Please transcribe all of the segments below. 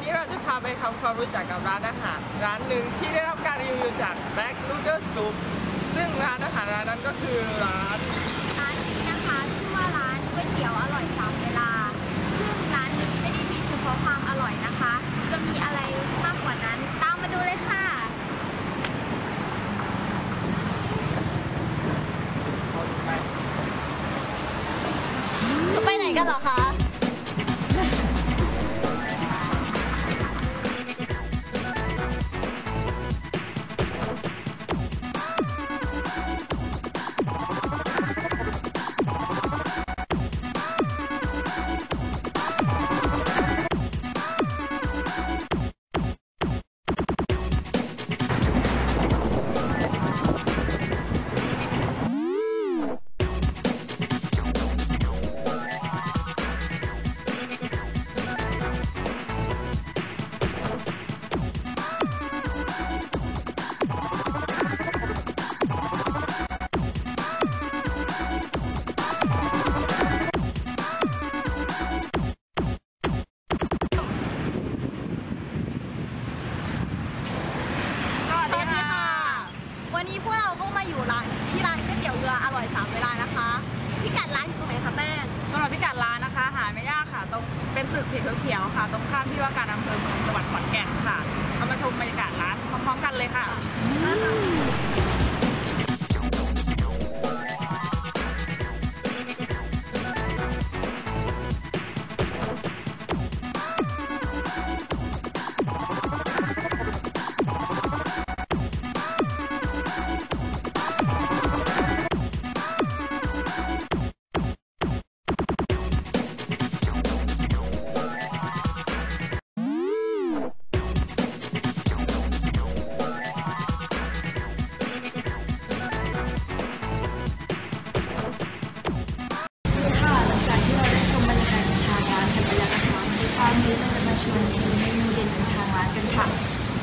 ดีค่ะวันนี้เราจะพาไปทำความรู้จักกับร้านอาหาร ร้านหนึ่งที่ได้รับการรีวิวจาก Black Noodle Soup ซึ่งร้านอาหารร้านนั้นก็คือร้านร้านนี้นะคะชื่อว่าร้านก๋วยเตี๋ยวอร่อยสามเวลา ซึ่งร้านนี้ไม่ได้มีเฉพาะความอร่อยนะคะ จะมีอะไรมากกว่านั้นตามมาดูเลยค่ะไปไหนกันเหรอคะ วันนี้พวกเราก็มาอยู่ร้านที่ร้านก๋วยเตี๋ยวเรืออร่อยสามเวลานะคะ พิกัดร้านอยู่ตรงไหนคะแป้งสำหรับพิกัดร้านนะคะ หาไม่ยากค่ะ ตรงเป็นตึกสีเขียวๆค่ะ ตรงข้ามที่ว่าการอำเภอเมืองจังหวัดขอนแก่นค่ะเรามาชมบรรยากาศร้านพร้อมๆกันเลยค่ะ กันค่ะ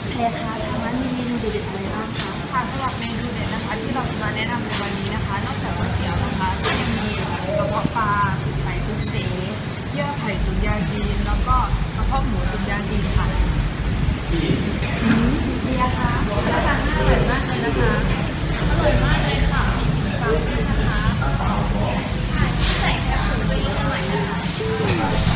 แพรคะทางร้านมีเมนูเด็ดๆอะไรบ้างคะค่ะสำหรับเมนูเด็ดนะคะ ที่เราจะมาแนะนำในวันนี้นะคะ นอกจากก๋วยเตี๋ยวนะคะก็ยังมีกระเพาะปลาไข่ตุ๋นเสเยื่อไผ่ตุ๋นยาจีน แล้วก็กระเพาะหมูตุ๋นยาจีนค่ะเบียร์คะท่าทาน่าอร่อยมากเลยนะคะอร่อยมากเลยค่ะสามสิบนะคะใส่แคปซูลไปอีกหน่อยนะคะ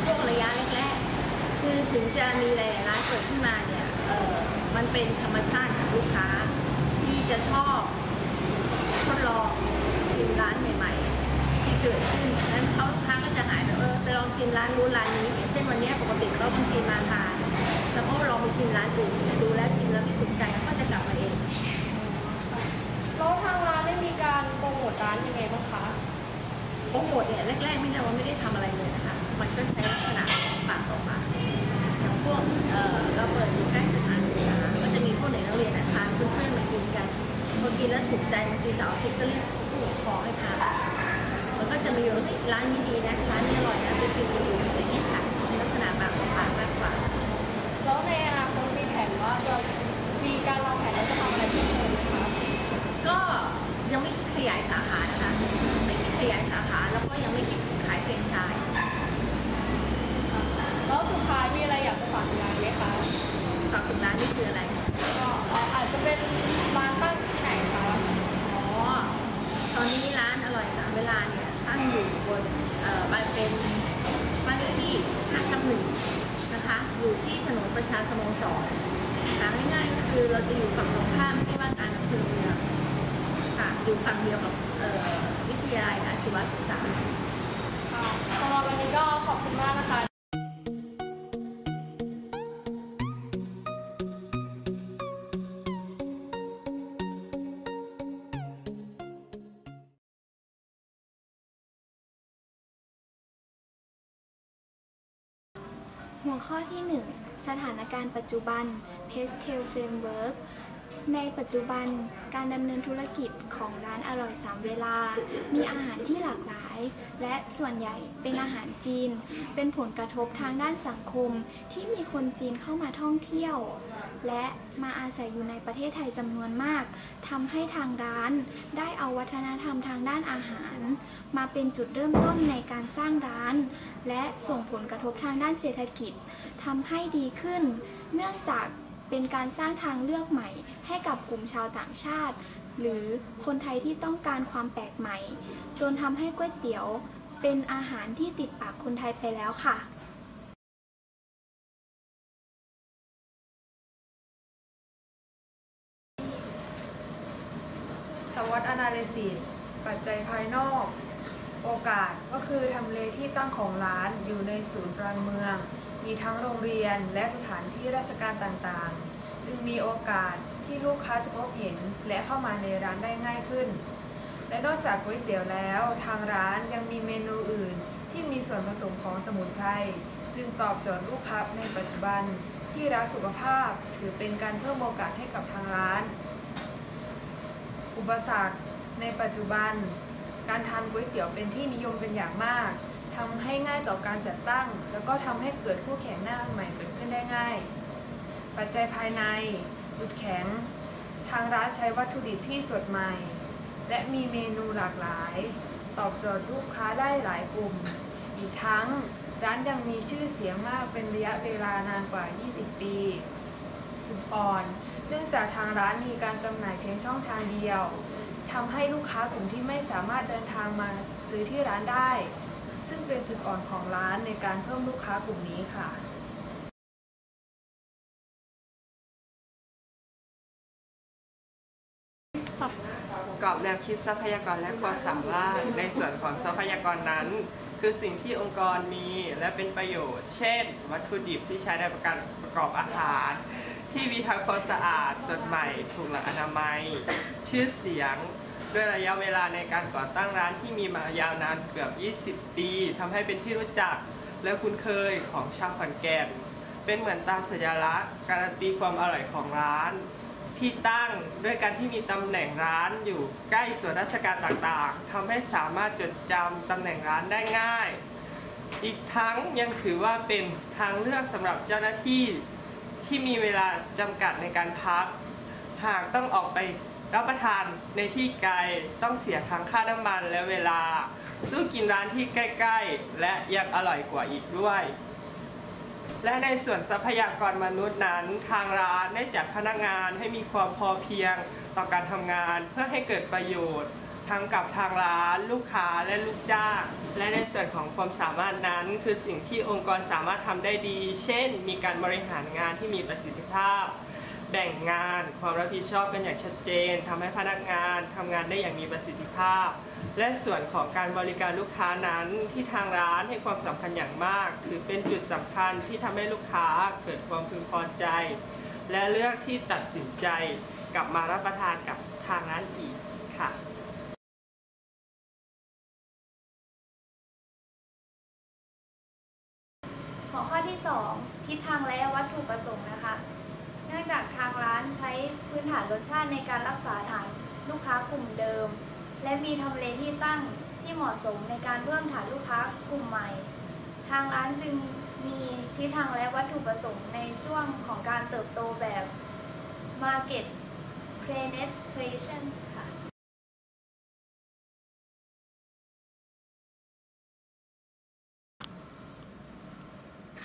เช่วงระยะแรกๆคือถึงจะมีหลายร้านเกิดขึ้นมาเนี่ยออมันเป็นธรรมชาติของลูกค้า ที่จะชอบทดลองชิมร้านใหม่ ๆ ที่เกิดขึ้นนั้นเขาลูค้าก็จะหายไปเออไปลองชิมร้านรู้ร้านนี้เช่นวันนี้ปกติเขาบางทีมาทานแล้วก็ลองไปชิมร้านอื่นดูแล้วชิมแล้วไม่ถูกใจก็จะกลับมาเองแล้วทางร้านได้มีการโปรโมทร้านยังไงบ้างคะ โปรโมทเนี่ยแรกๆไม่นานว่าไม่ได้ทำอะไรเลยนะ มันก็ใช้ลักษณะของปากต่อปากอย่างพวกเราเปิดอยู่ใกล้สถานศึกษาก็จะมีพวกเด็กนักเรียนทานเพื่อนๆมากินกันพอกินแล้วถูกใจบางทีสาวทิตย์ก็เรียกผู้ปกครองให้ทานมันก็จะมีอยู่ร้านนี้ดีนะร้านนี้อร่อยนะไปชิมดูอย่างนี้ค่ะลักษณะปากต่อปากมากกว่าแล้วในอนาคตมีแผนว่าจะมีการวางแผนว่าจะทำอะไรเพิ่มเติมไหมคะก็ยังไม่ขยายสาขานะคะไม่คิดขยายสาขาแล้วก็ยังไม่คิดขายเฟรนช์ชาย แล้วสุดท้ายมีอะไรอยากจะฝากถึงร้านไหมคะฝากถึงร้านนี่คืออะไร ก็เอ่ออาจจะเป็นร้านตั้งที่ไหนคะ อ๋อ ตอนนี้ร้านอร่อยสามเวลาเนี่ยตั้งอยู่บนเอ่อบ้านเป็นบ้านเลขที่5ทับหนึ่งนะคะ อยู่ที่ถนนประชาสโมสรหาง่ายๆก็คือเราจะอยู่ฝั่งตรงข้ามที่ว่าการอำเภอเมืองค่ะ อยู่ฝั่งเดียวกับเอ่อวิทยาลัยอาชีวศึกษา ค่ะสำหรับวันนี้ก็ขอบคุณมากนะคะ หัวข้อที่ 1 สถานการณ์ปัจจุบัน Pestel Framework ในปัจจุบันการดำเนินธุรกิจของร้านอร่อยสามเวลา มีอาหารที่หลากหลาย และส่วนใหญ่เป็นอาหารจีน เป็นผลกระทบทางด้านสังคมที่มีคนจีนเข้ามาท่องเที่ยว และมาอาศัยอยู่ในประเทศไทยจำนวนมากทำให้ทางร้านได้เอาวัฒนธรรมทางด้านอาหาร มาเป็นจุดเริ่มต้นในการสร้างร้าน และส่งผลกระทบทางด้านเศรษฐกิจทำให้ดีขึ้น เนื่องจาก เป็นการสร้างทางเลือกใหม่ ให้กับกลุ่มชาวต่างชาติ หรือคนไทยที่ต้องการความแปลกใหม่ จนทำให้ก๋วยเตี๋ยวเป็นอาหารที่ติดปากคนไทยไปแล้วค่ะสวอตอนาลิซิสปัจจัยภายนอก โอกาสก็คือทำเลที่ตั้งของร้านอยู่ในศูนย์กลางเมือง มีทั้งโรงเรียนและสถานที่ราชการต่างๆ จึงมีโอกาสที่ลูกค้าจะพบเห็นและเข้ามาในร้านได้ง่ายขึ้น และนอกจากก๋วยเตี๋ยวแล้ว ทางร้านยังมีเมนูอื่น ที่มีส่วนผสมของสมุนไพรจึงตอบโจทย์ลูกค้าในปัจจุบันที่รักสุขภาพถือเป็นการเพิ่มโอกาสให้กับทางร้าน อุปสรรคในปัจจุบัน การทานก๋วยเตี๋ยวเป็นที่นิยมเป็นอย่างมากทำให้ง่ายต่อการจัดตั้ง แล้วก็ทำให้เกิดคู่แข่งหน้าใหม่เกิดขึ้นได้ง่าย ปัจจัยภายใน จุดแข็ง ทางร้านใช้วัตถุดิบที่สดใหม่ และมีเมนูหลากหลาย ตอบโจทย์ลูกค้าได้หลายกลุ่ม อีกทั้งร้านยังมีชื่อเสียงมากเป็นระยะเวลานานกว่า 20 ปี จุดอ่อน เนื่องจากทางร้านมีการจำหน่ายเพียงช่องทางเดียว ทำให้ลูกค้ากลุ่มที่ไม่สามารถเดินทางมาซื้อที่ร้านได้ ซึ่งเป็นจุดอ่อนของร้านในการเพิ่มลูกค้ากลุ่มนี้ค่ะกรอบแนวคิดทรัพยากรและความสามารถในส่วนของทรัพยากรนั้น คือสิ่งที่องค์กรมีและเป็นประโยชน์ เช่น วัตถุดิบที่ใช้ในการประกอบอาหาร ที่มีทั้งความสะอาดสดใหม่ถูกหลักอนามัย ชื่อเสียง ด้วยระยะเวลาในการก่อตั้งร้านที่มีมายาวนานเกือบ 20 ปีทำให้เป็นที่รู้จักและคุ้นเคยของชาวขอนแก่น เป็นเหมือนตราสัญลักษณ์การันตีความอร่อยของร้าน ที่ตั้งด้วยการที่มีตำแหน่งร้านอยู่ใกล้ส่วนราชการต่างๆทำให้สามารถจดจำตำแหน่งร้านได้ง่าย อีกทั้งยังถือว่าเป็นทางเลือกสำหรับเจ้าหน้าที่ ที่มีเวลาจำกัดในการพัก หากต้องออกไปรับประทานในที่ไกลต้องเสียทั้งค่าน้ำมันและเวลาสู้กินร้านที่ใกล้ ๆ และยังอร่อยกว่าอีกด้วย และในส่วนทรัพยากรมนุษย์นั้น ทางร้านได้จัดพนักงานให้มีความพอเพียงต่อการทำงานเพื่อให้เกิดประโยชน์ ทั้งกับทางร้านลูกค้าและลูกจ้างและในส่วนของความสามารถนั้น คือสิ่งที่องค์กรสามารถทำได้ดี เช่น มีการบริหารงานที่มีประสิทธิภาพ แบ่งงานความรับผิดชอบกันอย่างชัดเจนทำให้พนักงานทำงานได้อย่างมีประสิทธิภาพ และส่วนของการบริการลูกค้านั้นที่ทางร้านให้ความสำคัญอย่างมาก ถือเป็นจุดสำคัญที่ทำให้ลูกค้าเกิดความพึงพอใจ และเลือกที่ตัดสินใจกลับมารับประทานกับทางร้านอีก 2ทิศทางและวัตถุประสงค์นะคะ เนื่องจากทางร้านใช้พื้นฐานรสชาติในการรักษาฐานลูกค้ากลุ่มเดิม และมีทำเลที่ตั้งที่เหมาะสมในการเพิ่มฐานลูกค้ากลุ่มใหม่ ทางร้านจึงมีทิศทางและวัตถุประสงค์ในช่วงของการเติบโตแบบ Market Penetration ค่ะ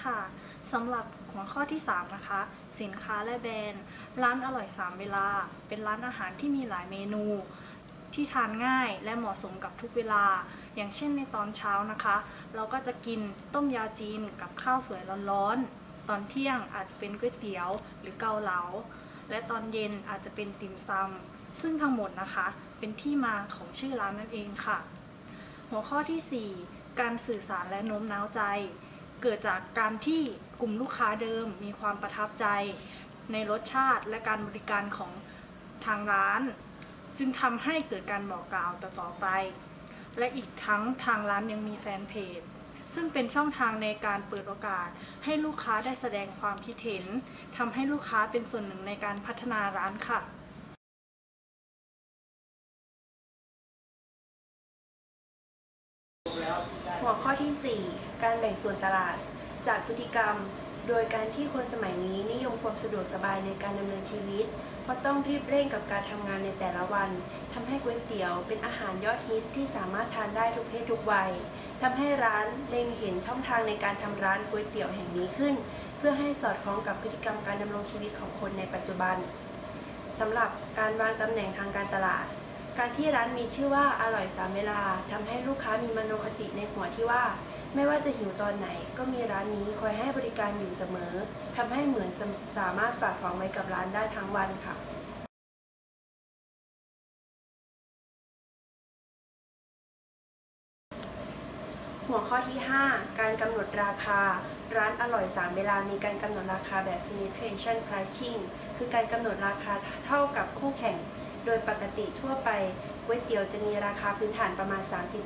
ค่ะ สำหรับหัวข้อที่ 3 นะคะ สินค้าและแบรนด์ ร้านอร่อย 3 เวลา เป็นร้านอาหารที่มีหลายเมนู ที่ทานง่ายและเหมาะสมกับทุกเวลา อย่างเช่นในตอนเช้านะคะ เราก็จะกินต้มยาจีนกับข้าวสวยร้อนๆ ตอนเที่ยงอาจจะเป็นก๋วยเตี๋ยวหรือเกาเหลา และตอนเย็นอาจจะเป็นติ่มซำซึ่งทั้งหมดนะคะ เป็นที่มาของชื่อร้านนั่นเองค่ะ หัวข้อทีสี่4 การสื่อสารและโน้มน้าวใจ เกิดจากการที่กลุ่มลูกค้าเดิมมีความประทับใจในรสชาติและการบริการของทางร้าน จึงทำให้เกิดการบอกกล่าวต่อๆไป และอีกทั้งทางร้านยังมีแฟนเพจซึ่งเป็นช่องทางในการเปิดโอกาส ให้ลูกค้าได้แสดงความคิดเห็นทำให้ลูกค้าเป็นส่วนหนึ่งในการพัฒนาร้านค่ะ ที่ 4 การแบ่งส่วนตลาด จากพฤติกรรม โดยการที่คนสมัยนี้นิยมความสะดวกสบายในการดำเนินชีวิต เพราะต้องรีบเร่งกับการทำงานในแต่ละวันทำให้ก๋วยเตี๋ยวเป็นอาหารยอดฮิตที่สามารถทานได้ทุกเพศทุกวัยทำให้ร้านเล็งเห็นช่องทางในการทำร้านก๋วยเตี๋ยวแห่งนี้ขึ้น เพื่อให้สอดคล้องกับพฤติกรรมการดำรงชีวิตของคนในปัจจุบันสำหรับการวางตำแหน่งทางการตลาดการที่ร้านมีชื่อว่าอร่อยสามเวลาทำให้ลูกค้ามีมโนคติในหัวที่ว่า ไม่ว่าจะหิวตอนไหนก็มีร้านนี้คอยให้บริการอยู่เสมอทำให้เหมือนสามารถฝากของไว้กับร้านได้ทั้งวันค่ะหัวข้อที่ 5 การกำหนดราคา ร้านอร่อย 3 เวลามีการกำหนดราคาแบบ penetration pricing คือการกำหนดราคาเท่ากับคู่แข่ง โดยปกติทั่วไป ก๋วยเตี๋ยวจะมีราคาพื้นฐานประมาณ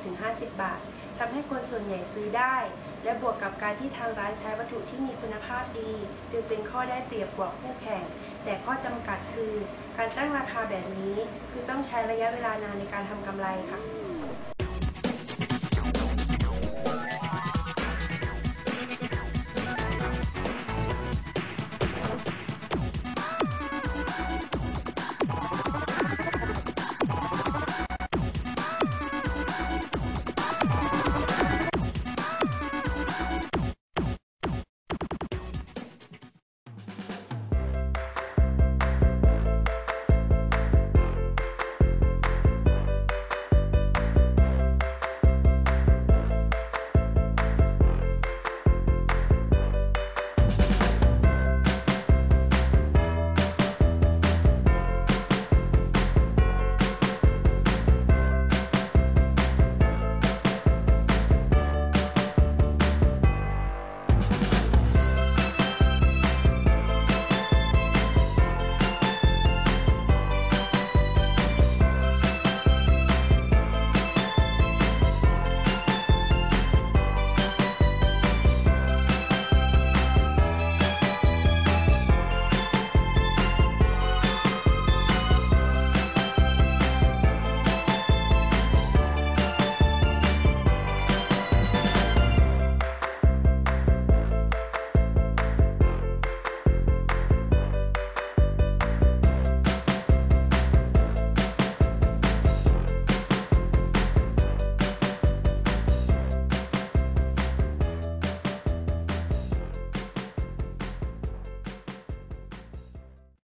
30-50 บาททำให้คนส่วนใหญ่ซื้อได้ และบวกกับการที่ทางร้านใช้วัตถุที่มีคุณภาพดี จึงเป็นข้อได้เปรียบกว่าคู่แข่ง แต่ข้อจำกัดคือ การตั้งราคาแบบนี้คือต้องใช้ระยะเวลานานในการทำกำไรค่ะ